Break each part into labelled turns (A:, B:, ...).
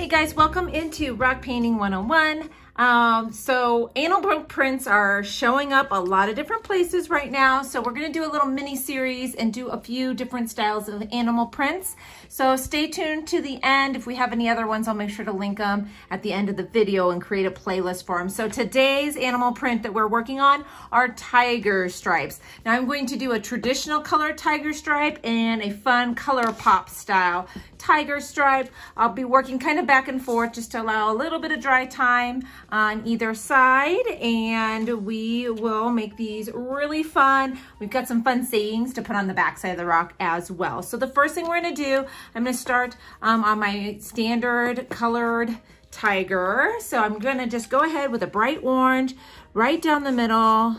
A: Hey guys, welcome into Rock Painting 101. Um, so animal prints are showing up a lot of different places right now. So we're going to do a little mini series and do a few different styles of animal prints. So stay tuned to the end. If we have any other ones, I'll make sure to link them at the end of the video and create a playlist for them. So today's animal print that we're working on are tiger stripes. Now I'm going to do a traditional color tiger stripe and a fun color pop style tiger stripe. I'll be working kind of back and forth just to allow a little bit of dry time on either side and we will make these really fun. We've got some fun sayings to put on the back side of the rock as well. So the first thing we're gonna do, I'm gonna start um, on my standard colored tiger. So I'm gonna just go ahead with a bright orange right down the middle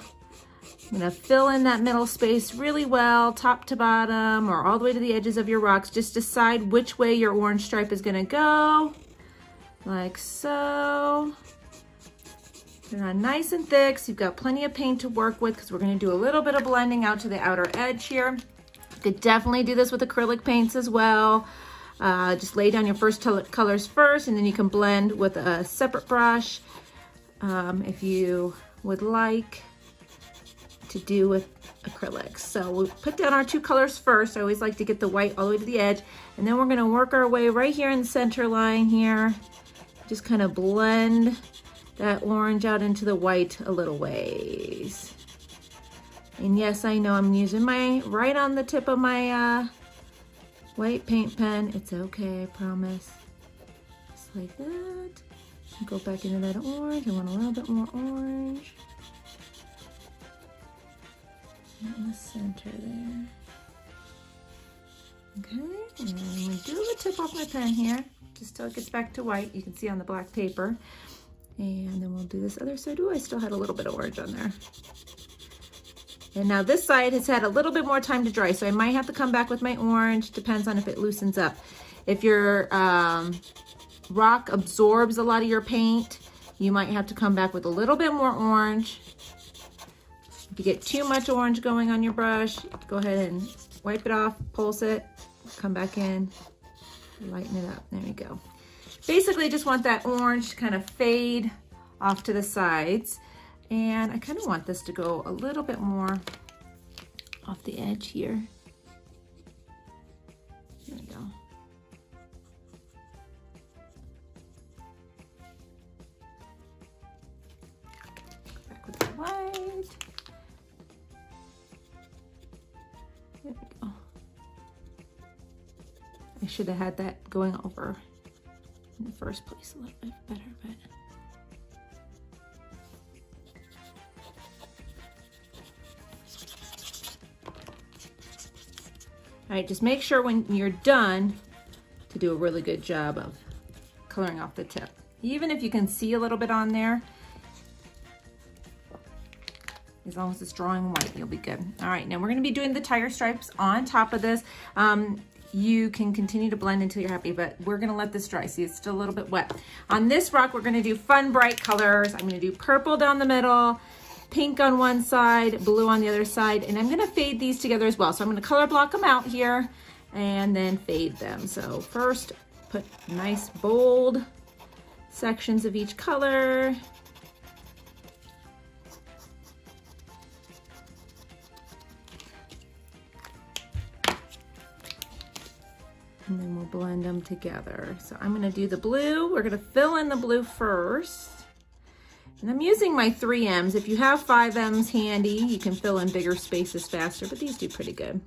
A: I'm gonna fill in that middle space really well, top to bottom, or all the way to the edges of your rocks. Just decide which way your orange stripe is gonna go, like so. They're nice and thick, so you've got plenty of paint to work with because we're gonna do a little bit of blending out to the outer edge here. You could definitely do this with acrylic paints as well. Uh, just lay down your first colors first and then you can blend with a separate brush um, if you would like to do with acrylics. So we'll put down our two colors first. I always like to get the white all the way to the edge. And then we're gonna work our way right here in the center line here. Just kind of blend that orange out into the white a little ways. And yes, I know I'm using my, right on the tip of my uh, white paint pen. It's okay, I promise. Just like that. Go back into that orange. I want a little bit more orange in the center there. Okay, and I'm to do the tip off my pen here, just till it gets back to white. You can see on the black paper. And then we'll do this other side. Oh, I still had a little bit of orange on there. And now this side has had a little bit more time to dry, so I might have to come back with my orange. Depends on if it loosens up. If your um, rock absorbs a lot of your paint, you might have to come back with a little bit more orange if you get too much orange going on your brush, go ahead and wipe it off, pulse it, come back in, lighten it up. There we go. Basically, just want that orange to kind of fade off to the sides. And I kind of want this to go a little bit more off the edge here. There we go. Back with the white. There we go. I should have had that going over first place a little bit better, but. All right, just make sure when you're done to do a really good job of coloring off the tip. Even if you can see a little bit on there, as long as it's drawing white, you'll be good. All right, now we're gonna be doing the tiger stripes on top of this. Um, you can continue to blend until you're happy, but we're gonna let this dry. See, it's still a little bit wet. On this rock, we're gonna do fun, bright colors. I'm gonna do purple down the middle, pink on one side, blue on the other side, and I'm gonna fade these together as well. So I'm gonna color block them out here and then fade them. So first, put nice bold sections of each color. And then we'll blend them together. So I'm gonna do the blue. We're gonna fill in the blue first. And I'm using my 3Ms. If you have 5Ms handy, you can fill in bigger spaces faster, but these do pretty good.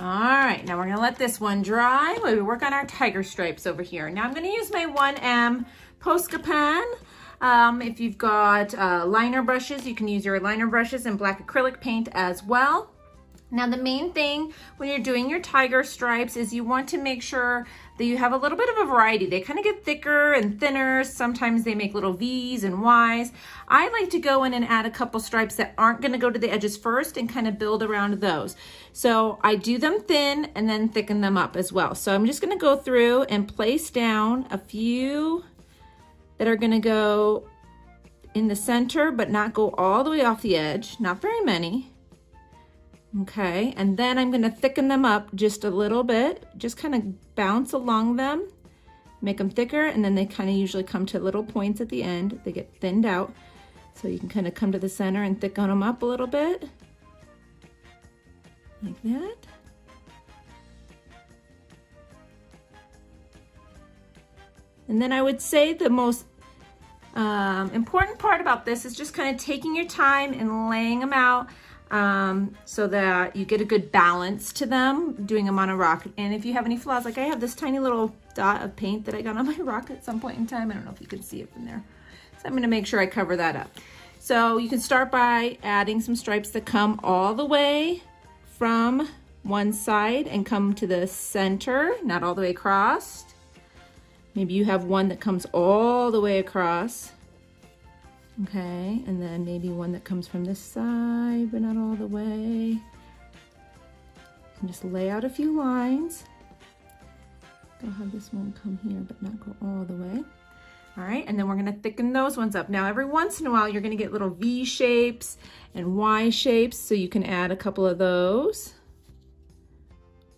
A: All right, now we're gonna let this one dry we work on our tiger stripes over here. Now I'm gonna use my 1M Posca pen. Um, if you've got uh, liner brushes, you can use your liner brushes and black acrylic paint as well. Now the main thing when you're doing your tiger stripes is you want to make sure that you have a little bit of a variety. They kind of get thicker and thinner. Sometimes they make little V's and Y's. I like to go in and add a couple stripes that aren't gonna go to the edges first and kind of build around those. So I do them thin and then thicken them up as well. So I'm just gonna go through and place down a few that are gonna go in the center, but not go all the way off the edge. Not very many. Okay, and then I'm gonna thicken them up just a little bit, just kind of bounce along them, make them thicker, and then they kind of usually come to little points at the end. They get thinned out. So you can kind of come to the center and thicken them up a little bit, like that. And then I would say the most um, important part about this is just kind of taking your time and laying them out um, so that you get a good balance to them, doing them on a rock. And if you have any flaws, like I have this tiny little dot of paint that I got on my rock at some point in time. I don't know if you can see it from there. So I'm gonna make sure I cover that up. So you can start by adding some stripes that come all the way from one side and come to the center, not all the way across. Maybe you have one that comes all the way across. Okay, and then maybe one that comes from this side, but not all the way. And just lay out a few lines. I'll have this one come here, but not go all the way. All right, and then we're gonna thicken those ones up. Now, every once in a while, you're gonna get little V shapes and Y shapes, so you can add a couple of those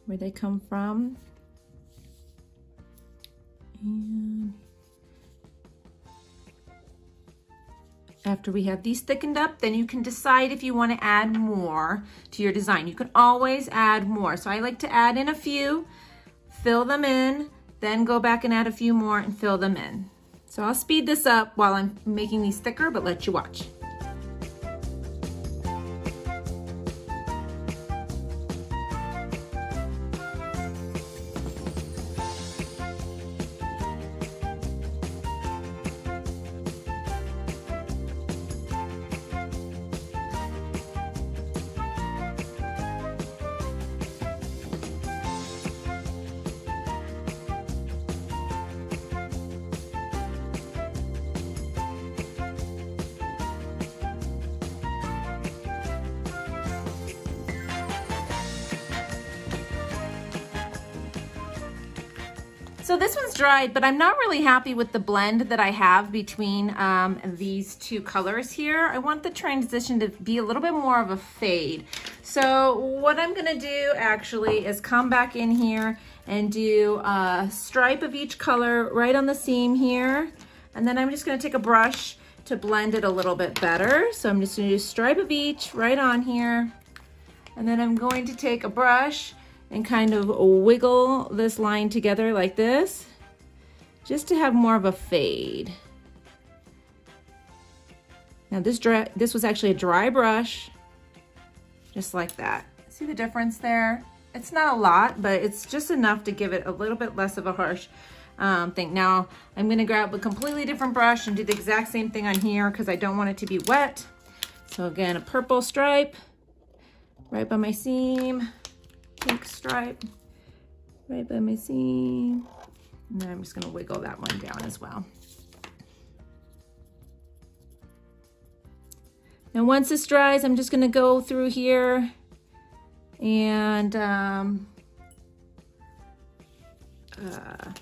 A: where they come from. And after we have these thickened up, then you can decide if you want to add more to your design. You can always add more. So I like to add in a few, fill them in, then go back and add a few more and fill them in. So I'll speed this up while I'm making these thicker, but let you watch. So this one's dried, but I'm not really happy with the blend that I have between um, these two colors here. I want the transition to be a little bit more of a fade. So what I'm gonna do actually is come back in here and do a stripe of each color right on the seam here. And then I'm just gonna take a brush to blend it a little bit better. So I'm just gonna do a stripe of each right on here. And then I'm going to take a brush and kind of wiggle this line together like this, just to have more of a fade. Now this dry, this was actually a dry brush, just like that. See the difference there? It's not a lot, but it's just enough to give it a little bit less of a harsh um, thing. Now I'm gonna grab a completely different brush and do the exact same thing on here because I don't want it to be wet. So again, a purple stripe right by my seam pink stripe right by my seam. And then I'm just gonna wiggle that one down as well. Now once this dries, I'm just gonna go through here and um, uh,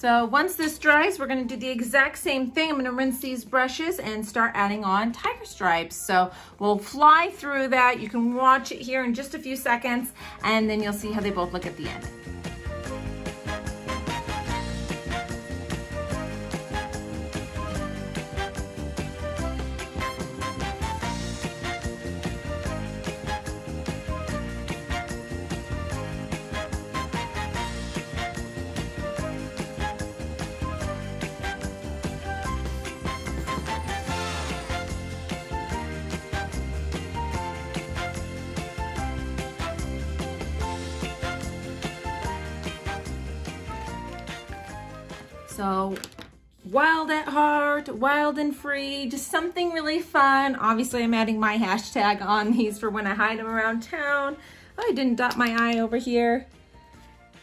A: So once this dries, we're gonna do the exact same thing. I'm gonna rinse these brushes and start adding on tiger stripes. So we'll fly through that. You can watch it here in just a few seconds and then you'll see how they both look at the end. So wild at heart, wild and free, just something really fun. Obviously, I'm adding my hashtag on these for when I hide them around town. Oh, I didn't dot my I over here.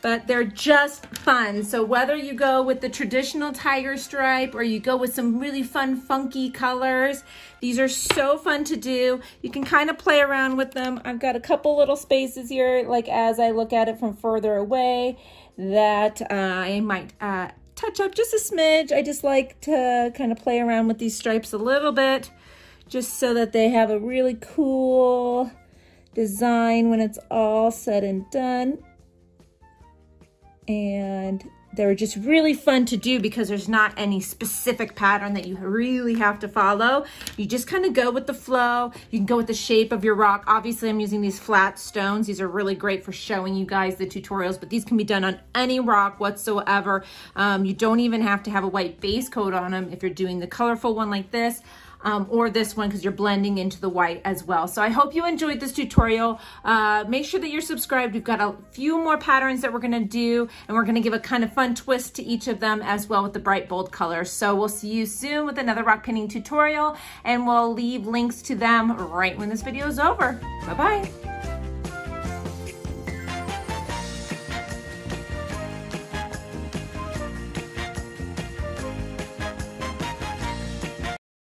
A: But they're just fun. So whether you go with the traditional tiger stripe or you go with some really fun, funky colors, these are so fun to do. You can kind of play around with them. I've got a couple little spaces here, like as I look at it from further away, that uh, I might uh, touch up just a smidge. I just like to kind of play around with these stripes a little bit just so that they have a really cool design when it's all said and done. And they're just really fun to do because there's not any specific pattern that you really have to follow. You just kind of go with the flow. You can go with the shape of your rock. Obviously, I'm using these flat stones. These are really great for showing you guys the tutorials, but these can be done on any rock whatsoever. Um, you don't even have to have a white base coat on them if you're doing the colorful one like this um, or this one because you're blending into the white as well. So I hope you enjoyed this tutorial. Uh, make sure that you're subscribed. We've got a few more patterns that we're gonna do and we're gonna give a kind of fun twist to each of them as well with the bright bold colors. So we'll see you soon with another rock painting tutorial and we'll leave links to them right when this video is over. Bye-bye.